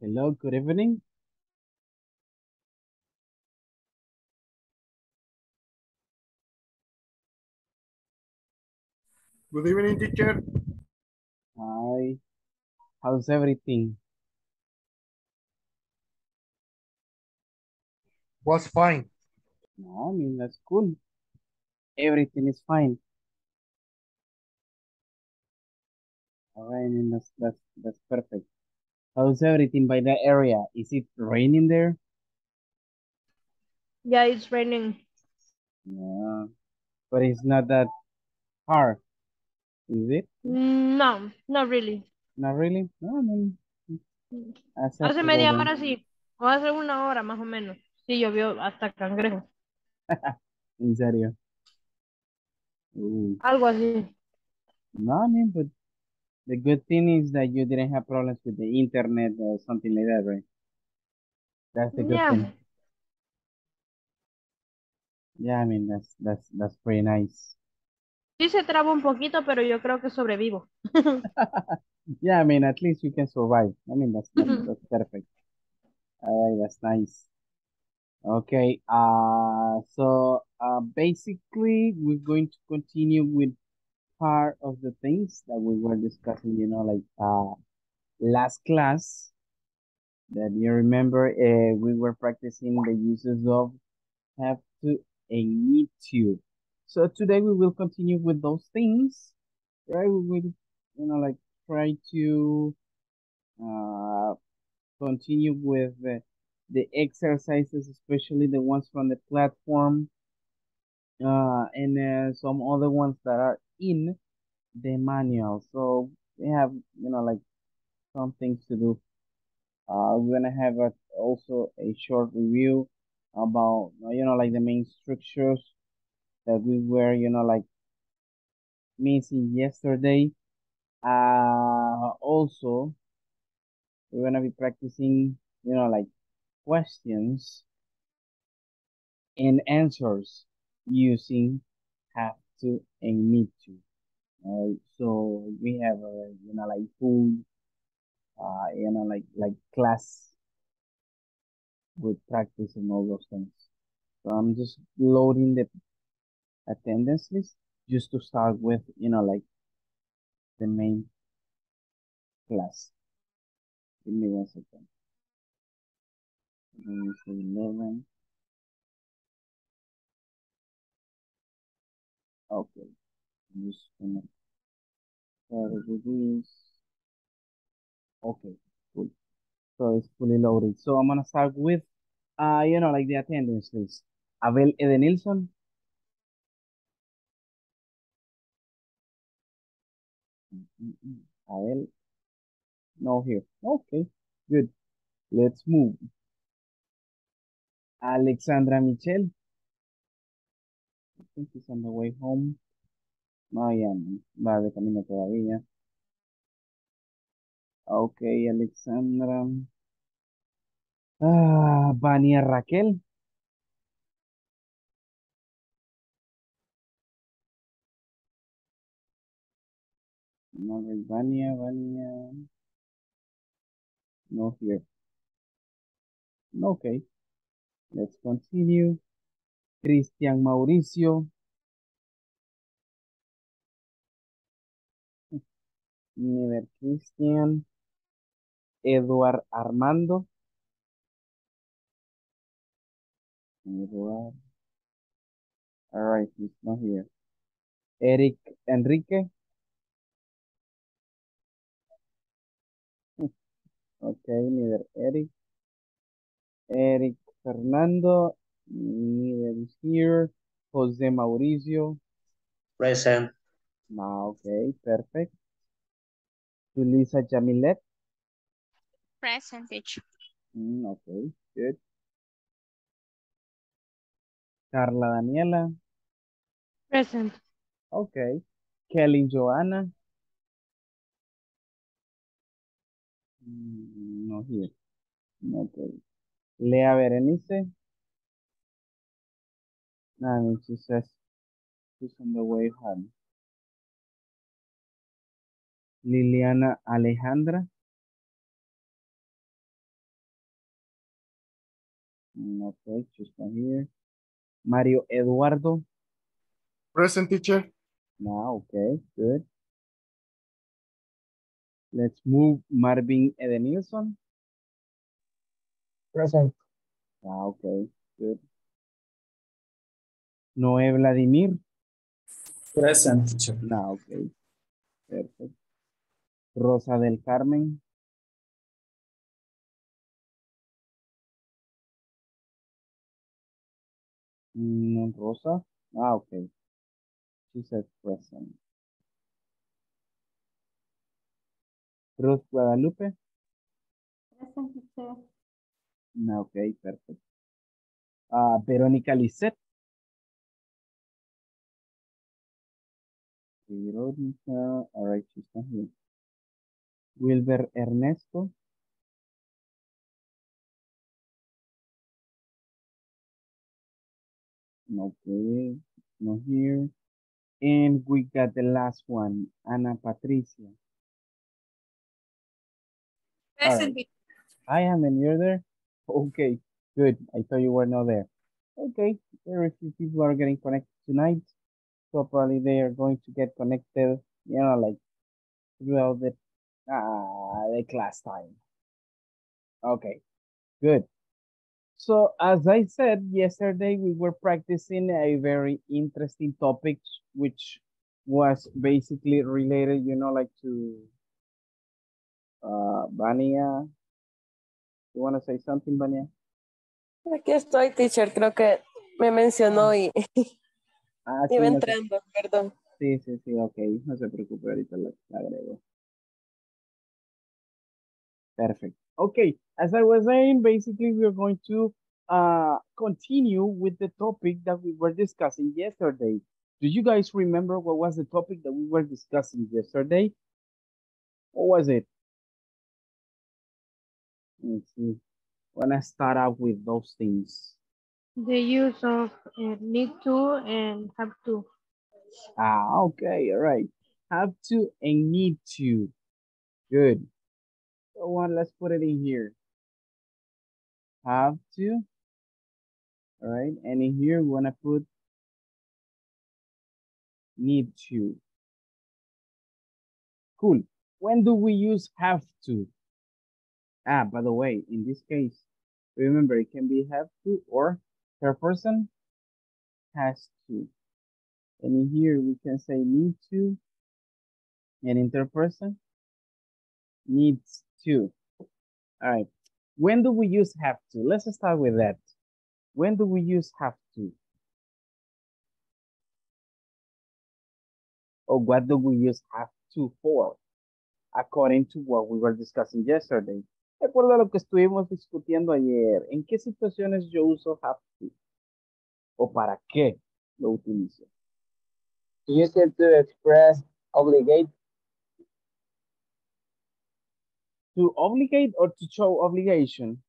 Hello, good evening. Good evening, teacher. Hi. How's everything? Was fine. No, I mean, that's cool. Everything is fine. All right, I mean, that's, that's, that's perfect. How's everything by that area? Is it raining there? Yeah, it's raining. Yeah, but it's not that hard, is it? No, not really. Not really? No, I mean, Hace acceptable media hora sí, o hace una hora más o menos. Sí, llovió hasta cangrejo. En serio. Ooh. Algo así. No, I mean, but the good thing is that you didn't have problems with the internet or something like that, right? That's the good Yeah. thing. Yeah, I mean, that's, that's, that's pretty nice. Sí se traba un poquito, pero yo creo que sobrevivo. Yeah, I mean, at least you can survive. I mean, that's, that's, that's perfect. All right, that's nice. Okay, uh, so, uh, basically, we're going to continue with part of the things that we were discussing, you know, like, uh, last class that you remember, uh, we were practicing the uses of have to and need to. So today we will continue with those things, right? We will, you know, like try to uh, continue with the, the exercises, especially the ones from the platform, uh, and uh, some other ones that are in the manual. So we have, you know, like some things to do. Uh, we're gonna have a, also a short review about, you know, like the main structures that we were, you know, like missing yesterday. Uh, also, we're gonna be practicing, you know, like questions and answers using have to and need to. Uh, so we have a, you know, like full, uh, you know, like like class with practice and all those things. So I'm just loading the attendance list just to start with, you know, like the main class. Give me one second. Let 11. Okay. I'm just gonna start with this. Okay, cool. So it's fully loaded. So I'm gonna start with, uh, you know, like the attendance list. Abel Edenilson. Mm, mm, mm. Abel, no here. Okay, good. Let's move. Alexandra Michelle. Think he's on the way home. No. Va de camino todavía. Okay, Alexandra. Ah, Vania Raquel. No, Vania, Vania. No here. Okay. Let's continue. Cristian Mauricio. Never Cristian. Eduard Armando. Eduard. All right, he's not here. Eric Enrique. Okay, neither Eric. Eric Fernando. Neither is here. Jose Mauricio. Present. No, okay, perfect. Julissa Jamilet. Percentage. Mm, okay, good. Carla Daniela. Present. Okay. Kelly Joanna. Mm, No here. Okay. Lea Berenice. No, I mean, she says she's on the way home. Liliana Alejandra. Mm, Okay, just not here. Mario Eduardo. Present teacher. Now, okay, good. Let's move Marvin Edenilson. Present. Ah, okay, good. Noé Vladimir. Present, teacher. Now, okay, perfect. Rosa del Carmen. Rosa. Ah, okay. She said present. Ruth Guadalupe. Present teacher. No, Okay, perfect. Uh, Verónica Lisset. Verónica, all right, she's not here. Wilber Ernesto. Okay, not here. And we got the last one, Ana Patricia. Present. Hi, Amen, you're there? Okay, good. I thought you were not there. Okay, very few people are getting connected tonight. So probably they are going to get connected, you know, like throughout the, uh, the class time. Okay, good. So as I said yesterday, we were practicing a very interesting topic, which was basically related, you know, like to uh, Vania. You want to say something, Vania? Aquí estoy, teacher. Creo que me mencionó y Ah, sí, iba no, entrando, perdón. sí, sí, sí, ok, no se preocupe, ahorita la, la agrego. Perfect. Okay, as I was saying, basically we are going to uh continue with the topic that we were discussing yesterday. Do you guys remember what was the topic that we were discussing yesterday? What was it? Let's see. Wanna start out with those things. The use of uh, need to and have to. Ah, okay, all right. Have to and need to. Good. So one, let's put it in here. Have to. All right, and in here we wanna put need to. Cool. When do we use have to? Ah, by the way, in this case, remember it can be have to or per person has to. And here we can say need to and interperson needs to. All right. When do we use have to? Let's start with that. When do we use have to? Or what do we use have to for? According to what we were discussing yesterday. De acuerdo a lo que estuvimos discutiendo ayer, ¿en qué situaciones yo uso have to? ¿O para qué lo utilizo? Use it to express obligate. To obligate or to show obligation?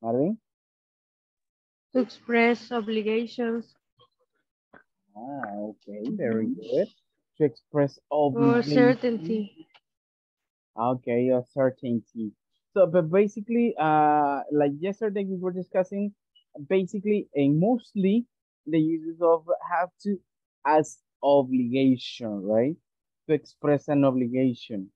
Marvin? To express obligations Ah, okay, very good. To express or certainty. Okay, your certainty. So, but basically, uh, like yesterday we were discussing, basically and mostly the uses of have to as obligation, right? To express an obligation.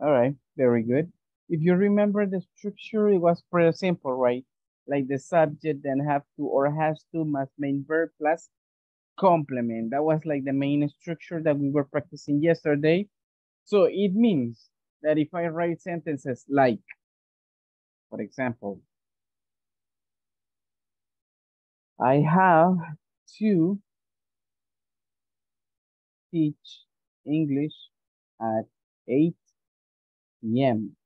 All right, very good. If you remember the structure, it was pretty simple, right? Like the subject then have to or has to must main verb plus complement. That was like the main structure that we were practicing yesterday. So it means that if I write sentences like, for example, I have to teach English at 8 p.m.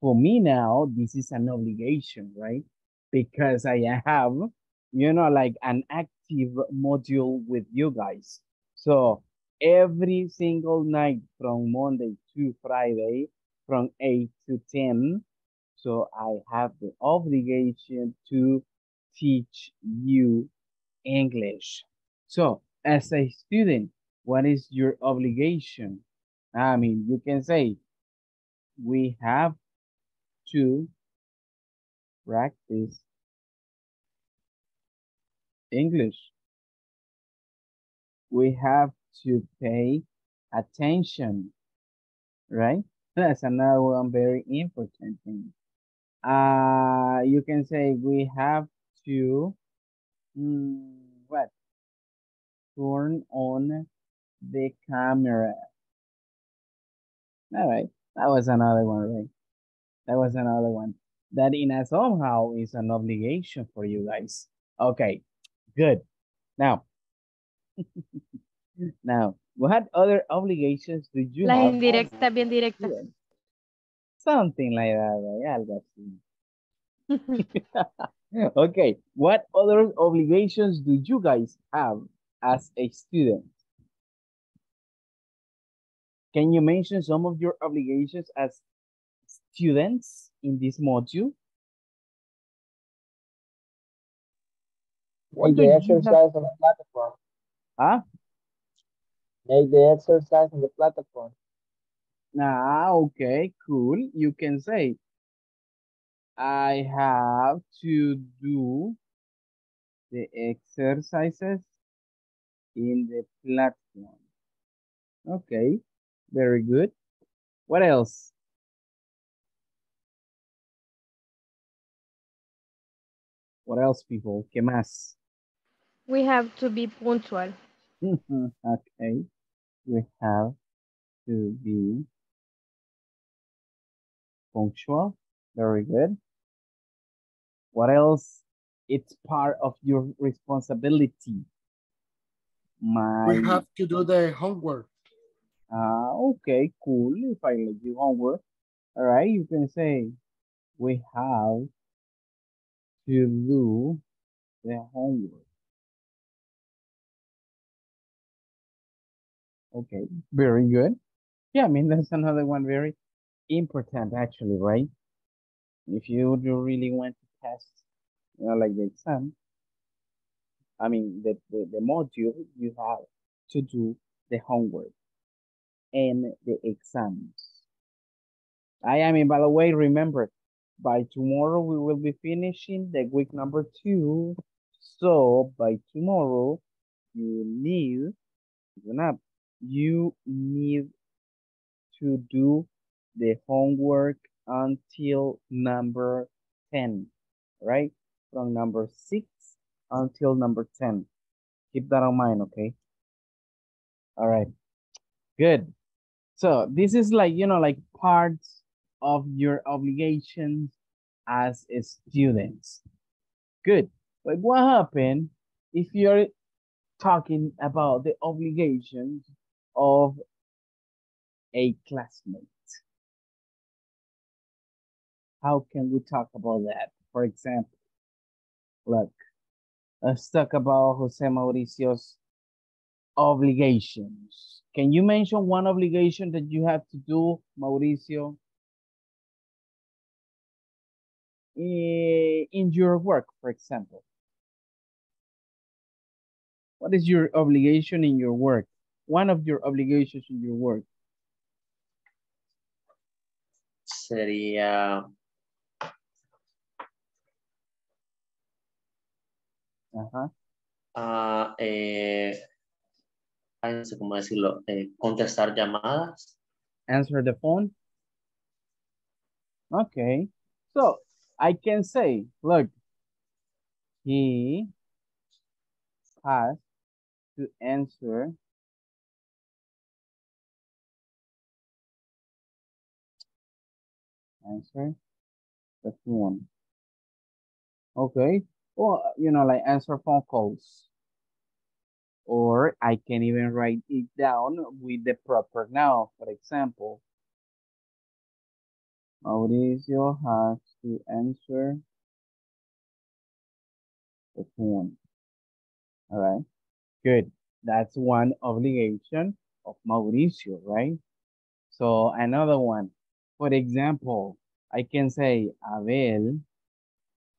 For me now, this is an obligation, right? Because I have, you know, like an active module with you guys. So every single night from Monday to Friday, from 8 to 10, so I have the obligation to teach you English. So as a student, what is your obligation? I mean, you can say, we have to practice English. We have to pay attention, right? That's another one very important thing. Uh, you can say we have to, mm, what? Turn on the camera. All right, that was another one, right? That was another one. That in a somehow is an obligation for you guys. Okay, good. Now, now, what other obligations do you Las have? indirectas, bien directas. Something like that, right? Algo así. okay, what other obligations do you guys have as a student? Can you mention some of your obligations as students in this module? Make the exercise on the platform. Huh? Make the exercise on the platform. Ah, okay, cool. You can say, I have to do the exercises in the platform. Okay, very good. What else? What else, people? ¿Qué más? We have to be punctual. okay, we have to be punctual. Very good. What else? It's part of your responsibility. My We have to do the homework. Ah, okay, cool. If I let you homework, all right, you can say we have to do the homework. Okay, very good. Yeah, I mean that's another one very important actually, right? If you do really want to test, you know, like the exam, I mean the, the, the module, you have to do the homework and the exams. I, I mean, by the way, remember, by tomorrow we will be finishing the week number two. So by tomorrow, you need, listen up, you need to do the homework until number 10, right? From number six until number 10. Keep that in mind, okay? All right, good. So this is like, you know, like parts of your obligations as students. Good. But what happened if you're talking about the obligations of a classmate? How can we talk about that? For example, look, let's talk about Jose Mauricio's obligations. Can you mention one obligation that you have to do, Mauricio? Eh, In your work, for example. What is your obligation in your work? One of your obligations in your work. sería Ajá. ah, eh, ay, no sé cómo decirlo, eh, contestar llamadas. Answer the phone. Okay. So I can say, look, he has to answer answer the phone. Okay. Or, you know, like answer phone calls. Or I can even write it down with the proper noun. For example, Mauricio has to answer the phone. All right. Good. That's one obligation of Mauricio, right? So another one. For example, I can say Abel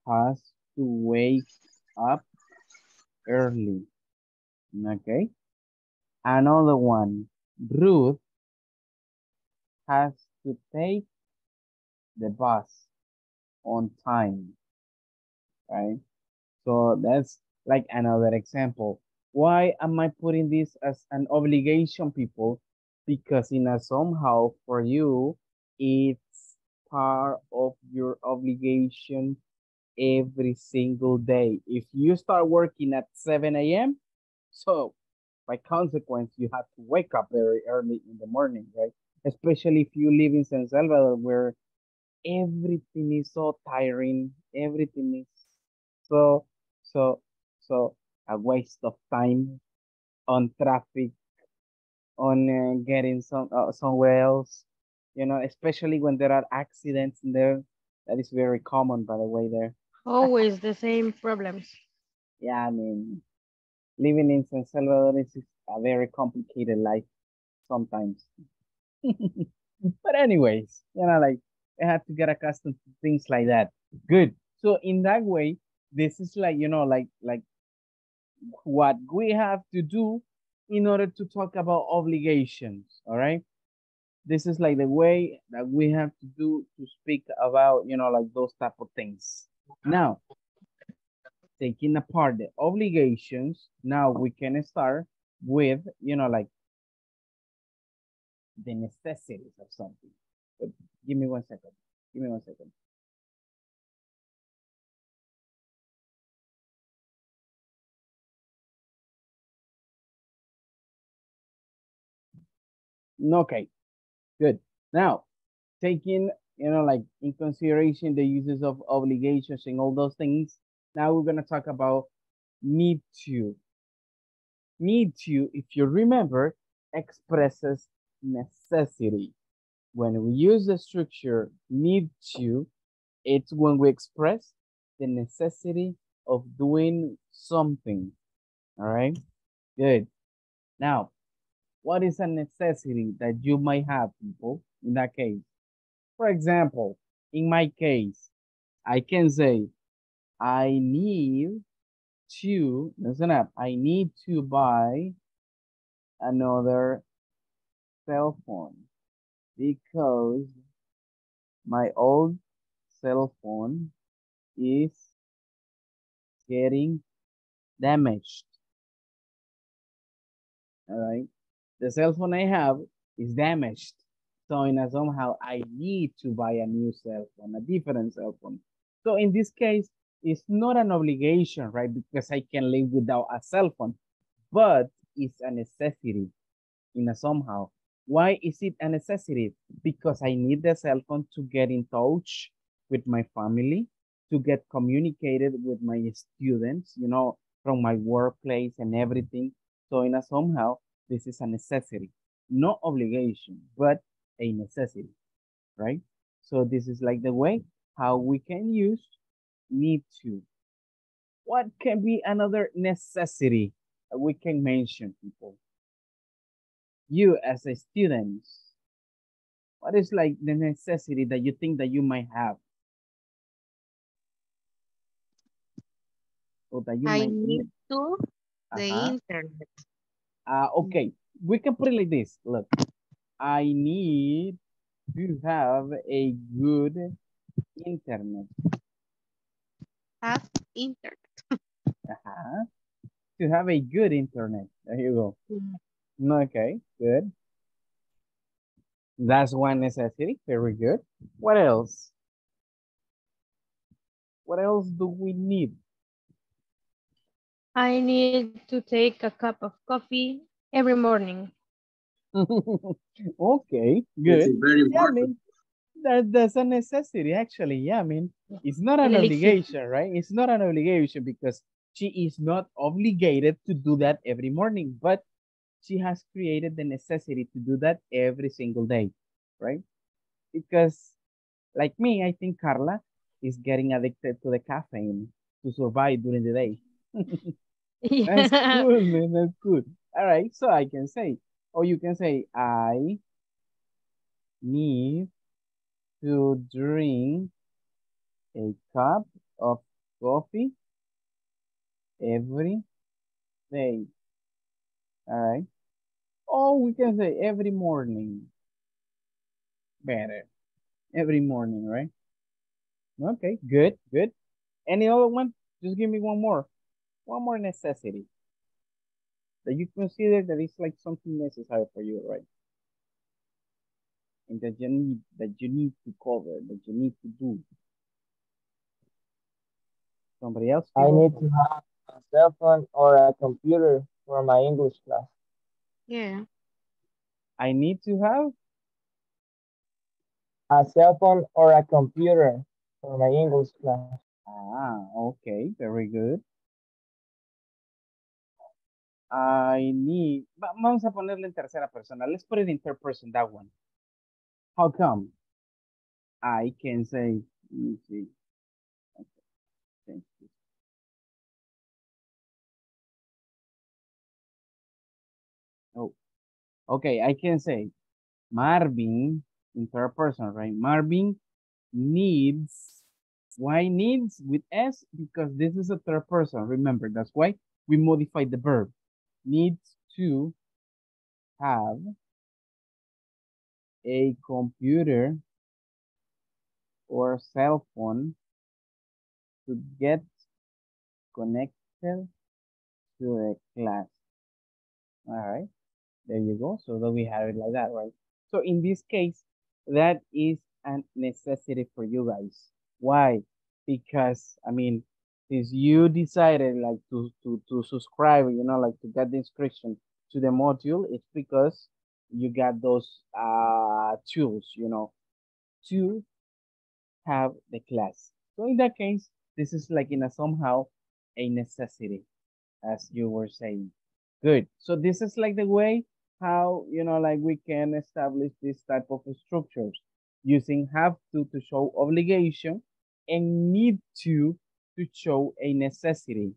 has to wake up early. Okay. Another one. Ruth has to take the bus on time, right? So that's like another example. Why am I putting this as an obligation, people? Because in a somehow for you, it's part of your obligation every single day. If you start working at 7 a.m., so by consequence, you have to wake up very early in the morning, right? Especially if you live in San Salvador, where everything is so tiring, everything is so, so, so a waste of time on traffic, on uh, getting some uh, somewhere else, you know, especially when there are accidents in there. That is very common, by the way, there. Always the same problems. Yeah, I mean, living in San Salvador is a very complicated life sometimes. but anyways, you know, like I had to get accustomed to things like that. Good. So in that way, this is like, you know, like like what we have to do in order to talk about obligations. All right. This is like the way that we have to do to speak about, you know, like those type of things. Now, taking apart the obligations, now we can start with, you know, like the necessities of something. But give me one second. Give me one second. Okay, good. Now, taking, you know, like in consideration the uses of obligations and all those things, now we're going to talk about need to. Need to, if you remember, expresses necessity. When we use the structure need to, it's when we express the necessity of doing something. All right, good. Now, what is a necessity that you might have, people, in that case? For example, in my case, I can say, I need to, listen up, I need to buy another cell phone because my old cell phone is getting damaged. All right. The cell phone I have is damaged. So in a somehow I need to buy a new cell phone, a different cell phone. So in this case, it's not an obligation, right? Because I can live without a cell phone, but it's a necessity in a somehow. Why is it a necessity? Because I need the cell phone to get in touch with my family, to get communicated with my students, you know, from my workplace and everything. So in a somehow, this is a necessity, no obligation, but a necessity, right? So this is like the way how we can use need to. What can be another necessity that we can mention, people? You as a student, what is like the necessity that you think that you might have? Or that you I might need to the Uh-huh. internet. Uh, okay, we can put it like this. Look, I need to have a good internet. Have internet. Uh-huh. To have a good internet. There you go. Okay, good. That's one necessity. Very good. What else? What else do we need? I need to take a cup of coffee every morning. okay, good. is very Yeah, I important. mean, that, that's a necessity, actually. Yeah, I mean, it's not an obligation, right? It's not an obligation because she is not obligated to do that every morning, but she has created the necessity to do that every single day, right? Because, like me, I think Carla is getting addicted to the caffeine to survive during the day. That's good, man. That's good. All right, so I can say, or you can say, I need to drink a cup of coffee every day. All right. Or we can say every morning. Better. Every morning, right? Okay, good, good. Any other one? Just give me one more. One more necessity. That you consider that it's like something necessary for you, right? And that you need that you need to cover, that you need to do. Somebody else? I need to have a cell phone or a computer for my English class. Yeah. I need to have A cell phone or a computer for my English class. Ah, okay, very good. I need, va- vamos a ponerle en tercera persona. Let's put it in third person, that one. How come? I can say, mm, let me see. Okay, thank you. Oh, okay, I can say Marvin in third person, right? Marvin needs why needs with S? Because this is a third person. Remember, that's why we modified the verb. Needs to have a computer or cell phone to get connected to the class. All right, there you go. So that we have it like that, right? So in this case, that is a necessity for you guys. Why? Because I mean, since you decided like to to to subscribe, you know, like to get the inscription to the module, it's because you got those uh tools, you know, to have the class. So in that case, this is like in a somehow a necessity, as you were saying. Good. So this is like the way how you know like we can establish this type of structures using have to to show obligation and need to to show a necessity.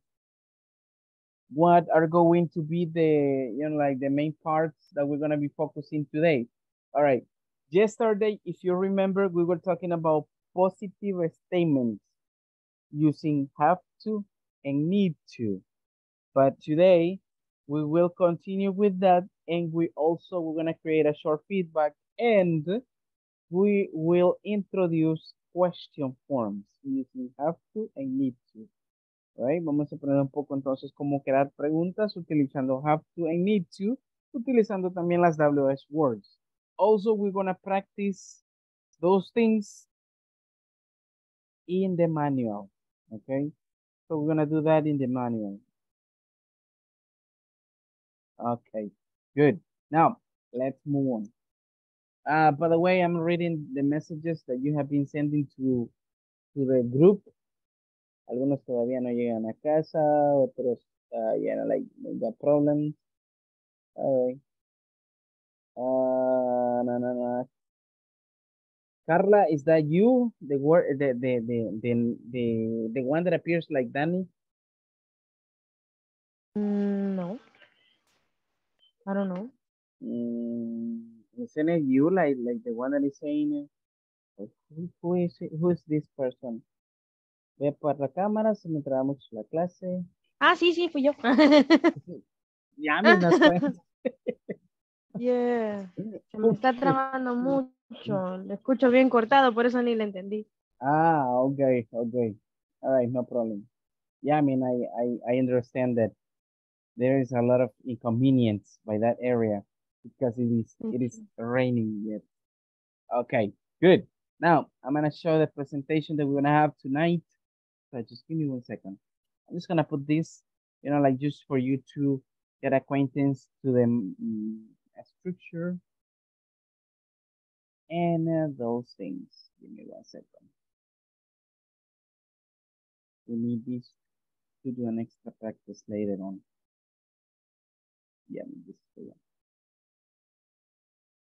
What are going to be the you know like the main parts that we're gonna be focusing today? All right. Yesterday, if you remember, we were talking about positive statements using have to and need to. But today we will continue with that and we also we're gonna create a short feedback and we will introduce question forms using have to and need to. Right? Vamos a aprender un poco entonces cómo crear preguntas utilizando have to and need to, utilizando también las WS words. Also, we're gonna practice those things in the manual. Okay? So we're gonna do that in the manual. Okay, good. Now, let's move on. Uh, by the way, I'm reading the messages that you have been sending to, to the group. Algunos todavía no llegan a casa, otros uh, yeah, like got problems. All right. Uh, no, no, no. Carla, is that you? The word, the the the the the, the one that appears like Danny? Mm, no. I don't know. Mm, isn't it you like like the one that is saying who, who is who is this person? Ve por la cámara, se me traba mucho la clase. Ah, sí, sí, fui yo. Ya me das cuenta. yeah. Se me está trabando mucho. Le escucho bien cortado, por eso ni le entendí. Ah, okay, okay. All right, no problem. Yeah, I mean, I, I, I understand that there is a lot of inconvenience by that area because it is, it is raining yet. Okay, good. Now, I'm gonna show the presentation that we're gonna have tonight. So just give me one second. I'm just gonna put this, you know, like just for you to get acquaintance to the mm, structure and uh, those things. Give me one second. We need this to do an extra practice later on. Yeah, this is the one.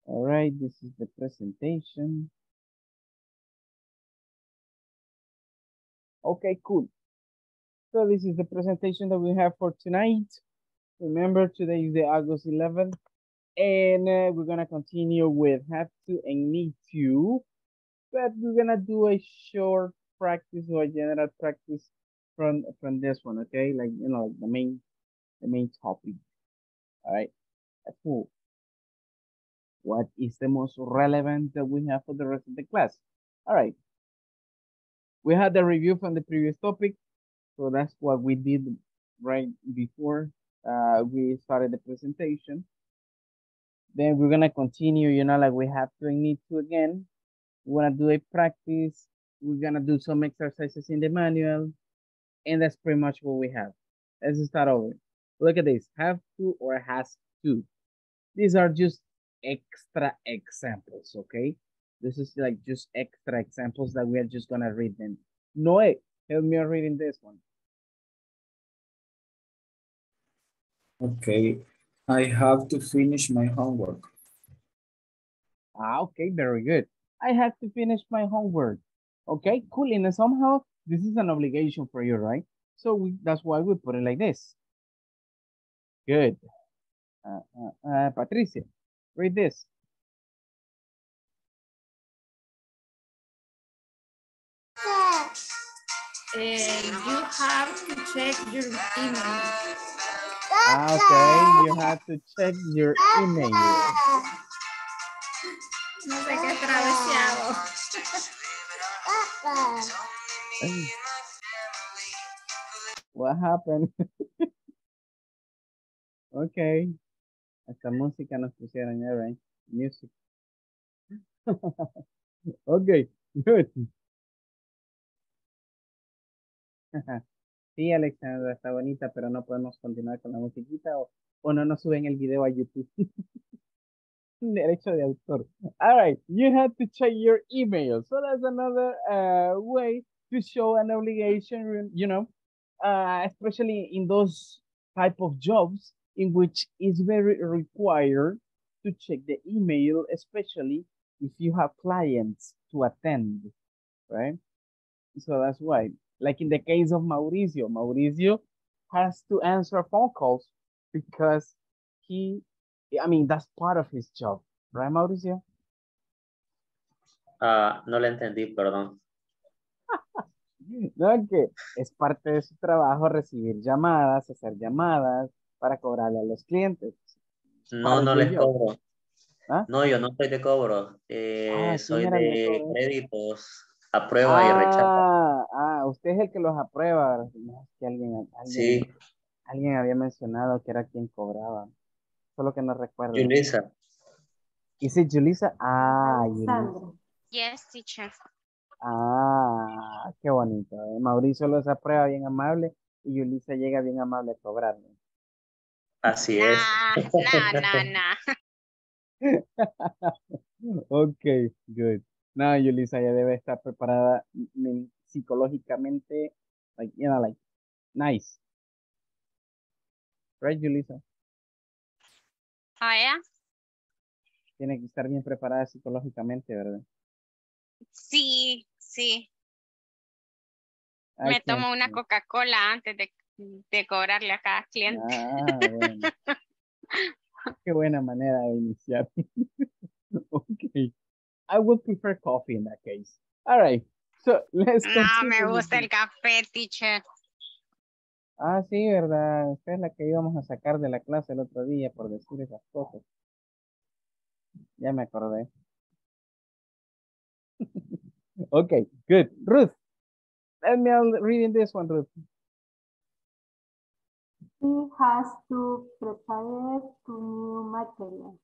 All right, this is the presentation. Okay, cool. So this is the presentation that we have for tonight. Remember, today is the August 11th, and uh, we're gonna continue with have to and need to, but we're gonna do a short practice or general practice from from this one, okay? Like you know, like the main the main topic. All right, cool. What is the most relevant that we have for the rest of the class? All right. We had the review from the previous topic. So that's what we did right before uh, we started the presentation. Then we're gonna continue, you know, like we have to need to again. We're gonna do a practice. We're gonna do some exercises in the manual. And that's pretty much what we have. Let's start over. Look at this, have to or has to. These are just extra examples, okay? This is like just extra examples that we are just gonna read them. Noe, help me reading this one. Okay, I have to finish my homework. Ah, okay, very good. I have to finish my homework. Okay, cool. And somehow this is an obligation for you, right? So we, that's why we put it like this. Good. Uh, uh, uh, Patricia, read this. Eh, you have to check your email. Ah, okay, you have to check your email. No sé qué traveseado. What happened? okay. Hasta música nos pusieron ya? Music. okay, good. Sí, Alexandra, está bonita, pero no podemos continuar con la musiquita o, o no nos suben el video a YouTube. Derecho de autor. All right, you have to check your email. So that's another uh, way to show an obligation, you know, uh, especially in those type of jobs in which it's very required to check the email, especially if you have clients to attend, right? So that's why, like in the case of Mauricio, Mauricio has to answer phone calls because he, I mean, that's part of his job, right, Mauricio? Ah, no le entendí, perdón. No, que es parte de su trabajo recibir llamadas, hacer llamadas para cobrarle a los clientes. No, no les cobro. ¿Ah? No, yo no soy de cobro. Eh, Ah, soy ¿quién era el de cobro? créditos. Aprueba y rechaza. Ah, ah, usted es el que los aprueba. No, es que alguien, alguien, Sí, alguien había mencionado que era quien cobraba. Solo que no recuerdo. Yulisa. ¿Is it Julissa? Ah, Julissa. Yes, teacher. Ah, qué bonito. eh. Mauricio los aprueba bien amable y Julissa llega bien amable a cobrarle. Así es. Nah, nah, nah, nah. Okay, good. No, Yulisa ya debe estar preparada men- psicológicamente, like, you know, like, nice. Right, Yulisa? Oh, yeah? Tiene que estar bien preparada psicológicamente, ¿verdad? Sí, sí. Me tomo una. Coca-Cola antes de, de cobrarle a cada cliente. Ah, bueno. Qué buena manera de iniciar. okay. I would prefer coffee in that case. All right. So let's No, me gusta el café, teacher. Ah, sí, ¿verdad? Esta es la que íbamos a sacar de la clase el otro día por decir esas cosas. Ya me acordé. okay, good. Ruth, let me reading this one, Ruth. He has to prepare to new material.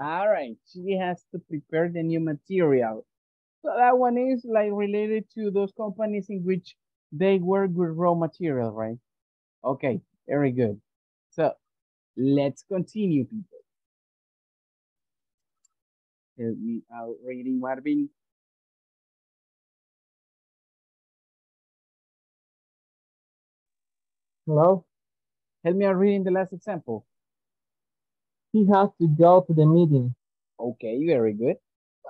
All right, she has to prepare the new material. So that one is like related to those companies in which they work with raw material, right? Okay, very good. So let's continue, people. Help me out reading, Marvin. Hello? Help me out reading the last example. He has to go to the meeting. Okay, very good.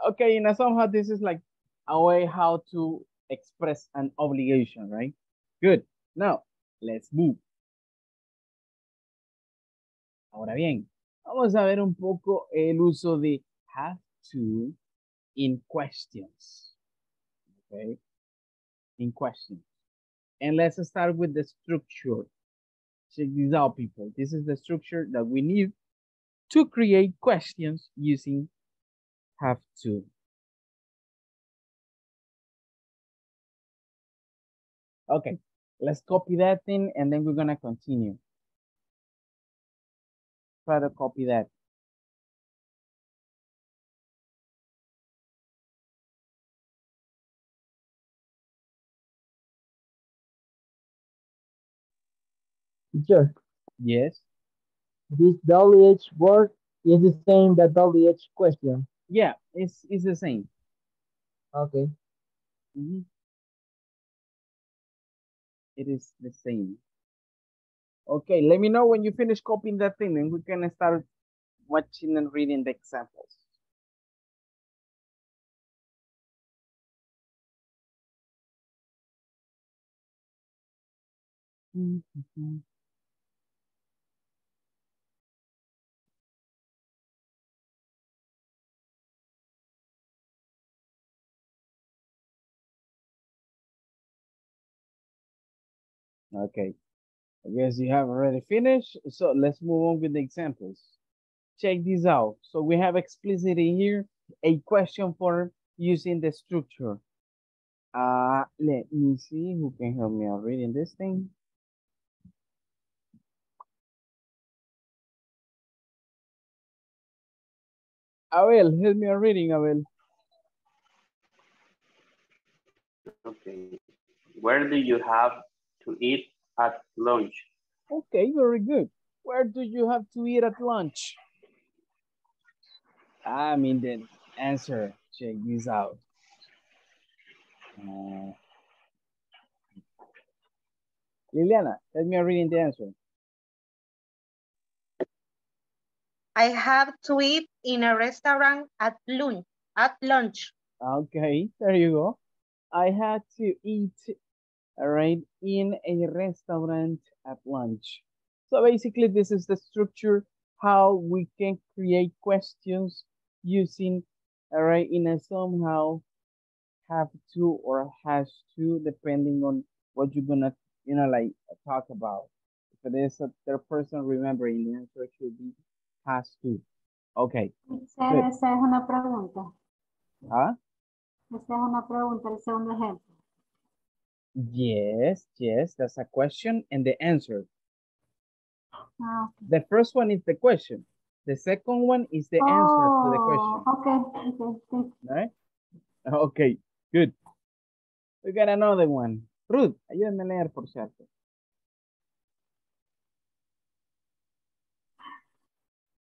Okay, now somehow this is like a way how to express an obligation, right? Good. Now, let's move. Ahora bien, vamos a ver un poco el uso de have to in questions. Okay, in questions. And let's start with the structure. Check this out, people. This is the structure that we need to create questions using have to. Okay, let's copy that thing and then we're gonna continue. Try to copy that. Teacher, Yes. this WH word is the same that WH question. Yeah, it's it's the same. Okay. Mhm. It is the same. Okay, let me know when you finish copying that thing and we can start watching and reading the examples. Mhm. Okay, I guess you have already finished. So let's move on with the examples. Check this out. So we have explicit in here a question form using the structure. Uh, let me see who can help me out reading this thing. Abel, help me out reading, Abel. Okay. Where do you have to eat at lunch? Okay, very good. Where do you have to eat at lunch? I mean, the answer. Check this out. Uh, Liliana, let me reading the answer. I have to eat in a restaurant at lunch. At lunch. Okay, there you go. I had to eat, all right, in a restaurant at lunch. So basically, this is the structure how we can create questions using, all right, in a somehow have to or has to, depending on what you're gonna, you know, like talk about. If it is a third person, remembering the answer should be has to. Okay. Esa, es una pregunta. ¿Ah? Esa es una pregunta, el segundo ejemplo. Yes, yes, that's a question and the answer. Ah, The first one is the question. The second one is the answer to the question. Oh, Okay, okay, All right? Okay, good. We got another one. Ruth, ayúdame a leer, por cierto.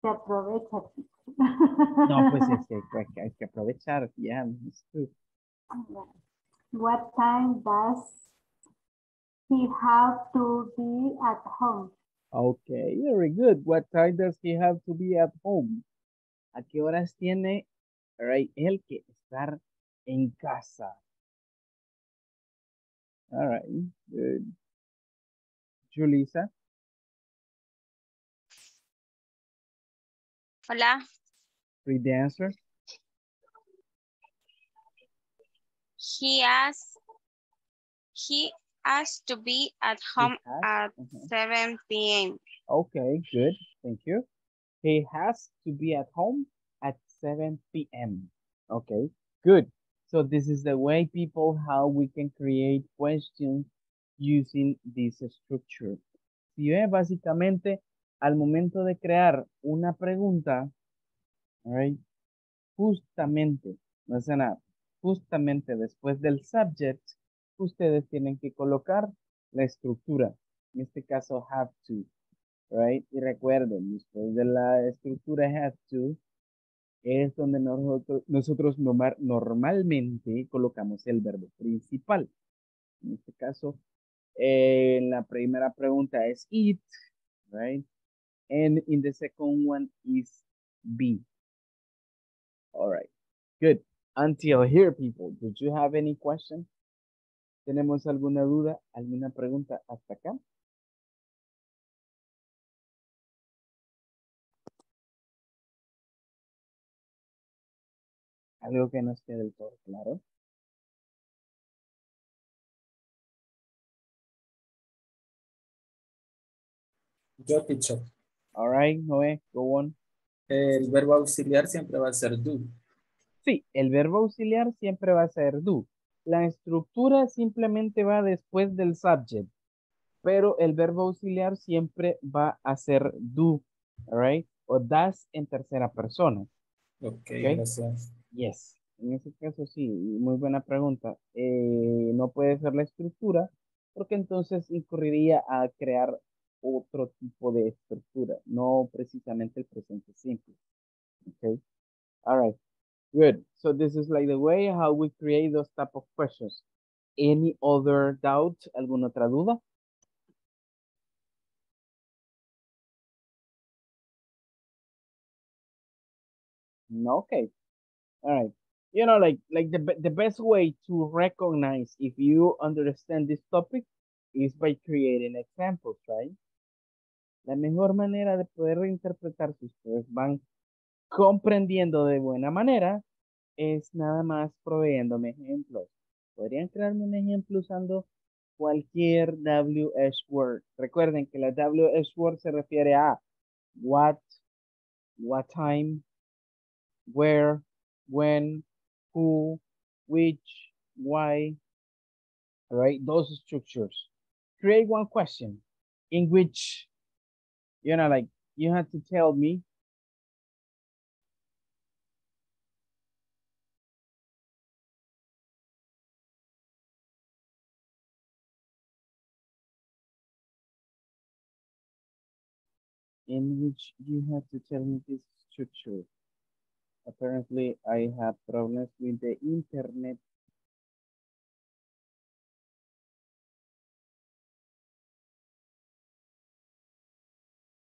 Se aprovecha. No, pues es que que hay que aprovechar. Yeah, it's true. What time does he have to be at home? Okay, very good. What time does he have to be at home? ¿A qué horas tiene all right, él que estar en casa? All right, good. Julissa, Hola. read the answer. He has he has to be at home at Mhm. 7 p.m. Okay, good. Thank you. He has to be at home at 7 p.m. Okay, good. So this is the way people how we can create questions using this structure. Si ve básicamente al momento de crear una pregunta, right, justamente, no hace nada, justamente después del subject, ustedes tienen que colocar la estructura. En este caso, have to. right? Y recuerden, después de la estructura have to, es donde nosotros, nosotros normal- normalmente colocamos el verbo principal. En este caso, eh, la primera pregunta es eat, right? And in the second one is be. All right, good. Until here, people, did you have any question? ¿Tenemos alguna duda, alguna pregunta hasta acá? Algo que no esté del todo claro. Yo, teacher. All right, Noé, go on. El verbo auxiliar siempre va a ser do. Sí, el verbo auxiliar siempre va a ser do. La estructura simplemente va después del subject, pero el verbo auxiliar siempre va a ser do, right? O das en tercera persona. Ok, Ok. gracias. Yes. En ese caso sí, muy buena pregunta. Eh, no puede ser la estructura porque entonces incurriría a crear otro tipo de estructura, no precisamente el presente simple. Okay. All right. Good. So this is like the way how we create those type of questions. Any other doubt? ¿Alguna otra duda? No, okay. All right. You know, like like the the best way to recognize if you understand this topic is by creating examples, right? La mejor manera de poder reinterpretar si ustedes van comprendiendo de buena manera es nada más proveyéndome ejemplos. Podrían crearme un ejemplo usando cualquier WH word. Recuerden que la WH word se refiere a what, what time, where, when, who, which, why. All right, those structures. Create one question in which, you know, like you have to tell me in which you have to tell me this structure. Apparently, I have problems with the internet